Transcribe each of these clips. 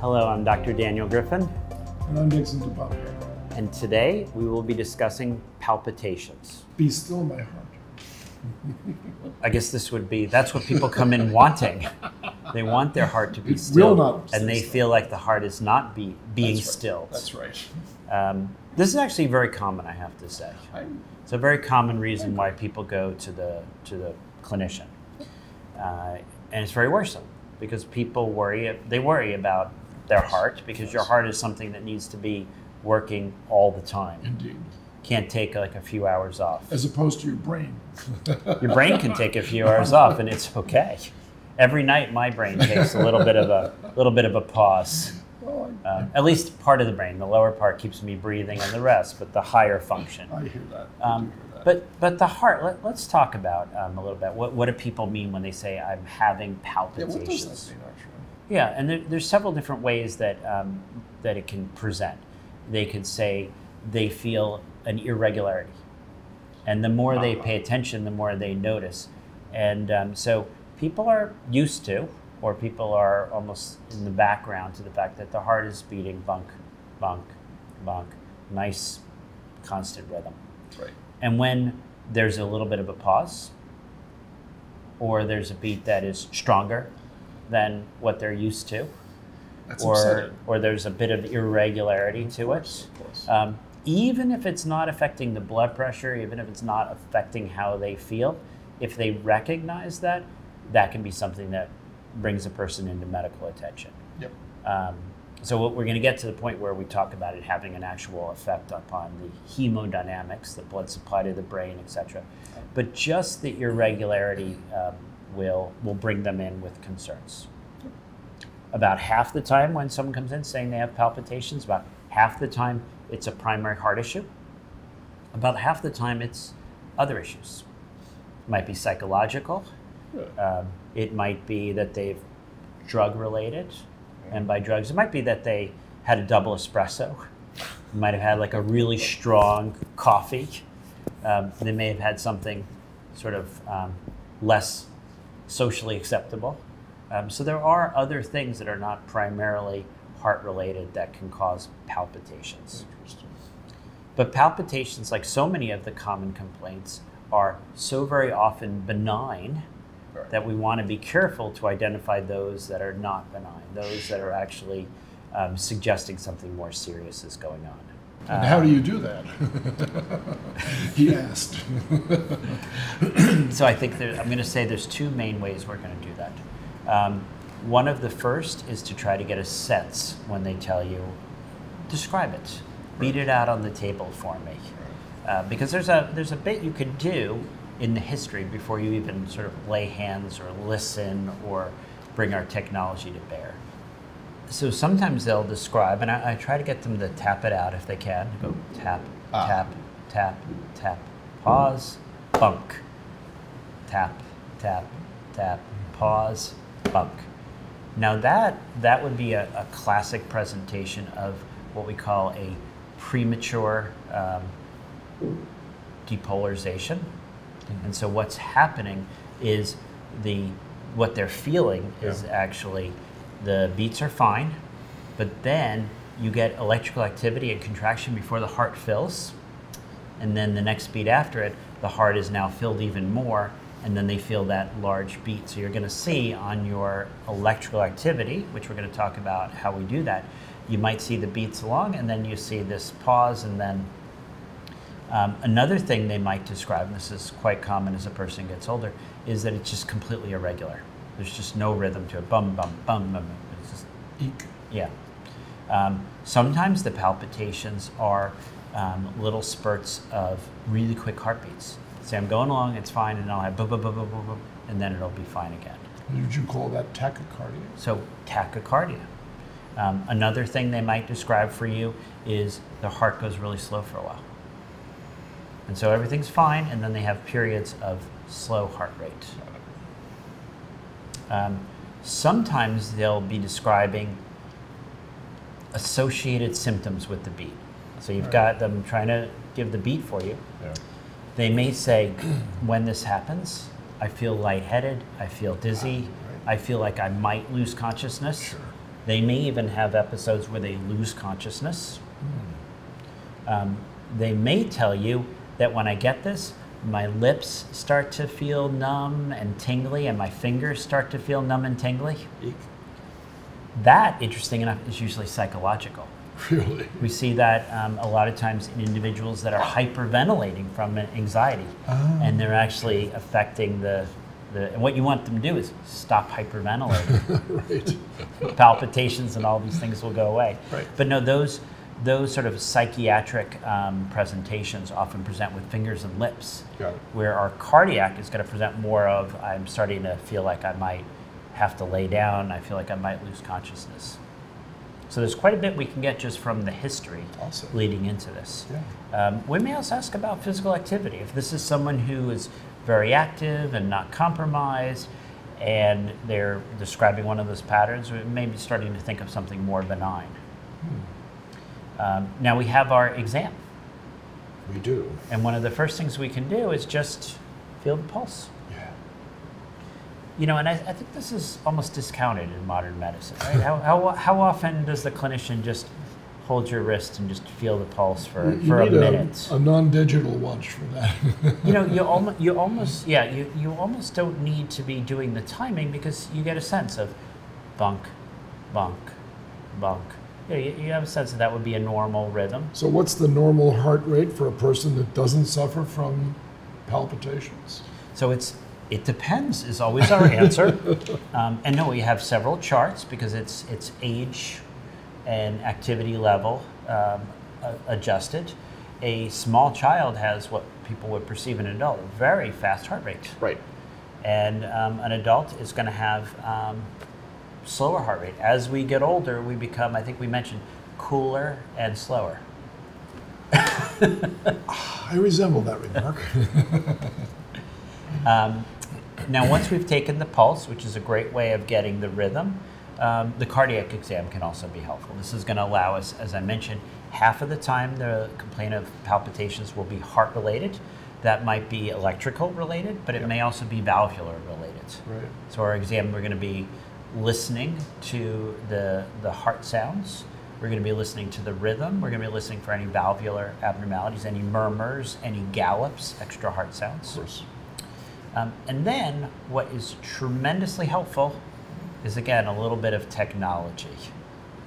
Hello, I'm Dr. Daniel Griffin, And I'm Dickson Despommier. and today we will be discussing palpitations. Be still my heart. I guess this would be that's what people come in wanting. They want their heart to be still, and they feel like the heart is not be, being That's right. still. That's right. Um, this is actually very common, I have to say. It's a very common reason why people go to the to the clinician, uh, and it's very worrisome because people worry. They worry about their heart because your heart is something that needs to be working all the time. indeed. Can't take like a few hours off. As opposed to your brain. Your brain can take a few hours off, and it's okay. Every night, my brain takes a little bit of a little bit of a pause. Um, at least part of the brain. The lower part keeps me breathing, and the rest, but the higher function. I hear that. I Um, hear that. but but the heart. Let, let's talk about um, a little bit. What what do people mean when they say I'm having palpitations? yeah, what does that mean, actually? Yeah, and there, there's several different ways that um, that it can present. They could say they feel an irregularity, and the more they pay attention, the more they notice. And um, so people are used to, or people are almost in the background to the fact that the heart is beating bunk, bunk, bunk, nice, constant rhythm. Right. And when there's a little bit of a pause, or there's a beat that is stronger than what they're used to, That's or upsetting. or there's a bit of irregularity to it, um, even if it's not affecting the blood pressure, even if it's not affecting how they feel, if they recognize that, that can be something that brings a person into medical attention. Yep. Um, so what we're going to get to the point where we talk about it having an actual effect upon the hemodynamics, the blood supply to the brain, etc. But just the irregularity um, will will bring them in with concerns. About half the time when someone comes in saying they have palpitations, about half the time it's a primary heart issue. About half the time it's other issues. It might be psychological. Um, it might be that they've drug related, and by drugs, it might be that they had a double espresso. They might have had like a really strong coffee. Um, they may have had something sort of um, less socially acceptable. Um, so there are other things that are not primarily heart related that can cause palpitations. Interesting. But palpitations, like so many of the common complaints, are so very often benign Right. that we want to be careful to identify those that are not benign, those that are actually um, suggesting something more serious is going on. And how do you do that? he asked. So I think there, I'm going to say there's two main ways we're going to do that. Um, one of the first is to try to get a sense when they tell you, describe it, beat it out on the table for me, uh, because there's a there's a bit you could do in the history before you even sort of lay hands or listen or bring our technology to bear. So sometimes they'll describe, and I, I try to get them to tap it out if they can. Go tap, Ah. tap, tap, tap, pause, bunk, tap, tap, tap, pause, bunk. Now that that would be a, a classic presentation of what we call a premature um, depolarization. And so what's happening is the what they're feeling is Yeah. actually the beats are fine, but then you get electrical activity and contraction before the heart fills. And then the next beat after it, the heart is now filled even more, and then they feel that large beat. So you're going to see on your electrical activity, which we're going to talk about how we do that, you might see the beats along, and then you see this pause, and then um, another thing they might describe, and this is quite common as a person gets older, is that it's just completely irregular. There's just no rhythm to it. Bum, bum, bum, bum. It's just Eek. yeah. Um, sometimes the palpitations are um, little spurts of really quick heartbeats. Say I'm going along, it's fine, and I'll have boom, boom, boom, boom, boom, boom, and then it'll be fine again. Would you call that tachycardia? So tachycardia. Um, another thing they might describe for you is the heart goes really slow for a while. And so everything's fine, and then they have periods of slow heart rate. Um, sometimes they'll be describing associated symptoms with the beat. So you've Right. got them trying to give the beat for you. Yeah. They may say, when this happens, I feel lightheaded, I feel dizzy, Ah, I feel like I might lose consciousness. Sure. They may even have episodes where they lose consciousness. Um, they may tell you that when I get this, my lips start to feel numb and tingly, and my fingers start to feel numb and tingly. Eek. That, interesting enough, is usually psychological. Really? We see that um, a lot of times in individuals that are hyperventilating from anxiety, Ah. and they're actually affecting the, the. And what you want them to do is stop hyperventilating. right. Palpitations and all these things will go away. Right. But no, those those sort of psychiatric um, presentations often present with fingers and lips, where our cardiac is going to present more of I'm starting to feel like I might have to lay down. I feel like I might lose consciousness. So there's quite a bit we can get just from the history Awesome. leading into this. Yeah. Um, we may also ask about physical activity. If this is someone who is very active and not compromised, and they're describing one of those patterns, we may be starting to think of something more benign. Um, now we have our exam, We do. and one of the first things we can do is just feel the pulse. Yeah. You know, and I, I think this is almost discounted in modern medicine, right? how, how, how often does the clinician just hold your wrist and just feel the pulse for, You- for a minute? A, non-digital watch for that. you know, you almost, you almost, yeah, you, you almost don't need to be doing the timing because you get a sense of bunk, bunk, bunk. You, know, you, you have a sense that that would be a normal rhythm. so, what's the normal heart rate for a person that doesn't suffer from palpitations? So it's, it depends is always our answer. um, and no, we have several charts because it's, it's age and activity level um, a- adjusted. A small child has what people would perceive an adult, a very fast heart rate. Right. and um, an adult is going to have um, slower heart rate. As we get older, we become, I think we mentioned, cooler and slower. I resemble that remark. Um, now, once we've taken the pulse, which is a great way of getting the rhythm, um, the cardiac exam can also be helpful. This is going to allow us, as I mentioned, half of the time the complaint of palpitations will be heart related. That might be electrical related, but it Yep. may also be valvular related. right. So our exam, we're going to be listening to the the heart sounds. We're going to be listening to the rhythm. We're going to be listening for any valvular abnormalities, any murmurs, any gallops, extra heart Of sounds. course. Um, and then what is tremendously helpful is again a little bit of technology,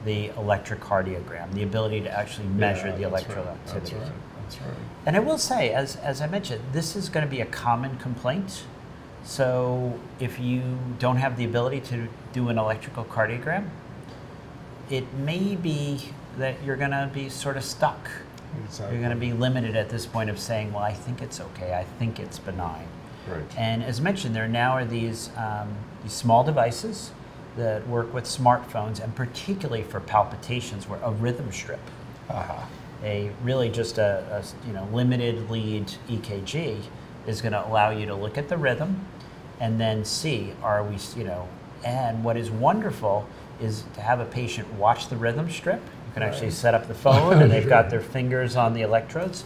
the electrocardiogram, the ability to actually measure Yeah, the electrical right. activity. That's right. That's right. And I will say, as, as I mentioned, this is going to be a common complaint. So if you don't have the ability to do an electrical cardiogram, it may be that you're going to be sort of stuck. Exactly. You're going to be limited at this point of saying, well, I think it's okay, I think it's benign. Right. And as mentioned, there now are these, um, these small devices that work with smartphones, and particularly for palpitations, where a rhythm strip Aha. a really just a you know limited lead EKG is going to allow you to look at the rhythm and then see are we you know and what is wonderful is to have a patient watch the rhythm strip you can actually Right. set up the phone and they've got their fingers on the electrodes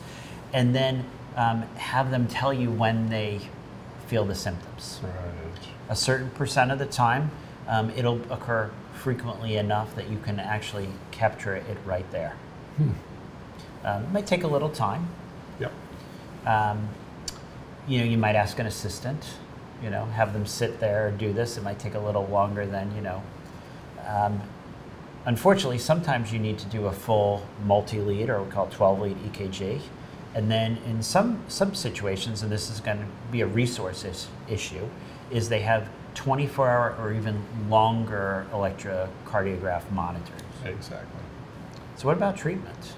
and then um, have them tell you when they feel the symptoms Right. a certain percent of the time um, it'll occur frequently enough that you can actually capture it right there Hmm. um, it might take a little time. Yep. Um, you know, you might ask an assistant, you know, have them sit there and do this. It might take a little longer than, you know. Um, unfortunately, sometimes you need to do a full multi-lead or we call 12-lead EKG. And then in some, some situations, and this is going to be a resource is, issue, is they have 24-hour or even longer electrocardiograph monitors. Exactly. So what about treatment?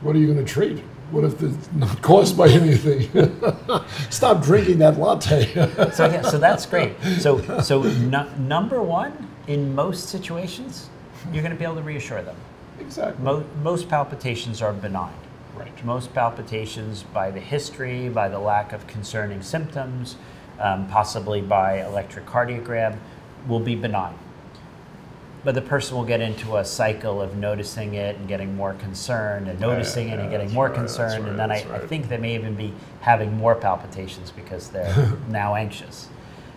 What are you going to treat? What if it's not caused by anything? Stop drinking that latte. so yeah, so that's great. So so nu- number one in most situations, you're going to be able to reassure them. exactly. Mo- most palpitations are benign. right. Most palpitations, by the history, by the lack of concerning symptoms, um, possibly by electrocardiogram, will be benign. But the person will get into a cycle of noticing it and getting more concerned, and noticing it yeah, and getting more right, concerned, right, and then I, that's I think they may even be having more palpitations because they're now anxious.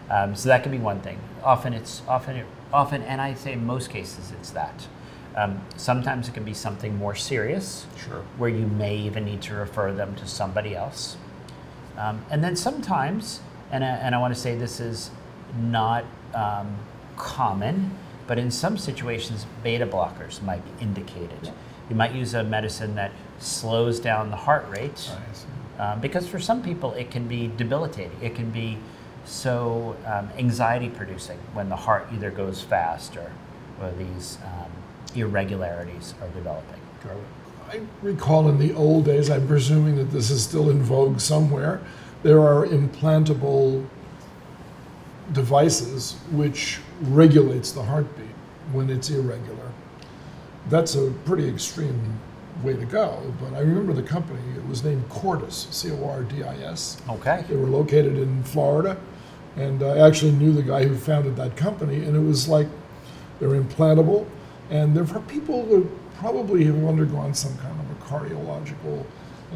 Um, so that can be one thing. Often it's often it often, and I say in most cases, it's that. Um, sometimes it can be something more serious, Sure. where you may even need to refer them to somebody else. Um, and then sometimes, and I, and I want to say this is not um, common, but in some situations, beta blockers might be indicated. You might use a medicine that slows down the heart rate. See. Um, because for some people it can be debilitating. It can be so um, anxiety producing when the heart either goes fast or, or these um, irregularities are developing. I recall in the old days, I'm presuming that this is still in vogue somewhere, there are implantable devices which regulates the heartbeat when it's irregular. That's a pretty extreme way to go, but I remember the company, it was named Cordis, C-O-R-D-I-S. Okay. They were located in Florida, and I actually knew the guy who founded that company, and it was like they're implantable, and they're for people who probably have undergone some kind of a cardiological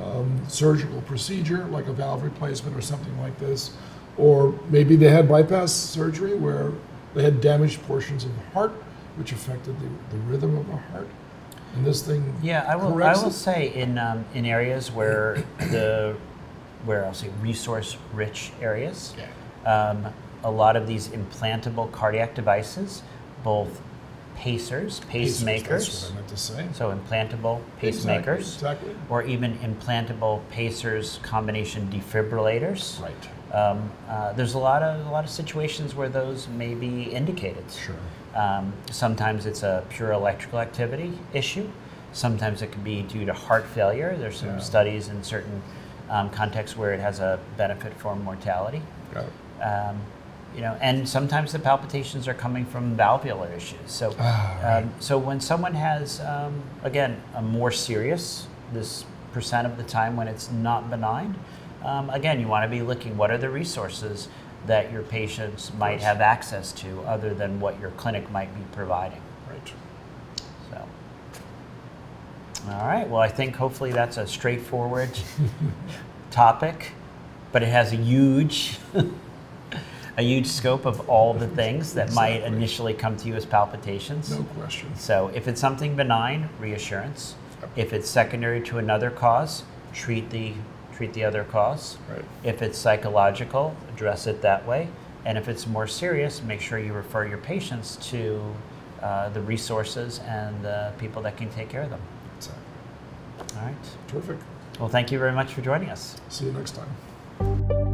um, surgical procedure, like a valve replacement or something like this, or maybe they had bypass surgery where they had damaged portions of the heart, which affected the, the rhythm of the heart. And this thing Yeah, I will. I will it. say in um, in areas where the where I'll say resource rich areas, um, a lot of these implantable cardiac devices, both pacers, pacemakers, That's what I meant to say. so implantable pacemakers, Exactly. or even implantable pacers combination defibrillators. Right. Um, uh, there's a lot of a lot of situations where those may be indicated. Sure. Um, sometimes it's a pure electrical activity issue. Sometimes it can be due to heart failure. There's some Yeah. studies in certain um, contexts where it has a benefit for mortality. It. Um, you know, and sometimes the palpitations are coming from valvular issues. So, Ah, right. um, so when someone has, um, again, a more serious, this percent of the time when it's not benign, um, again, you want to be looking what are the resources that your patients might have access to other than what your clinic might be providing. Right. So, all right. Well, I think hopefully that's a straightforward topic, but it has a huge, a huge scope of all the things that might initially come to you as palpitations. No question. So, if it's something benign, reassurance. Yep. If it's secondary to another cause, treat the treat the other cause. Right. If it's psychological, address it that way. And if it's more serious, make sure you refer your patients to uh, the resources and the people that can take care of them. So, All right. terrific. Well, thank you very much for joining us. See you next time.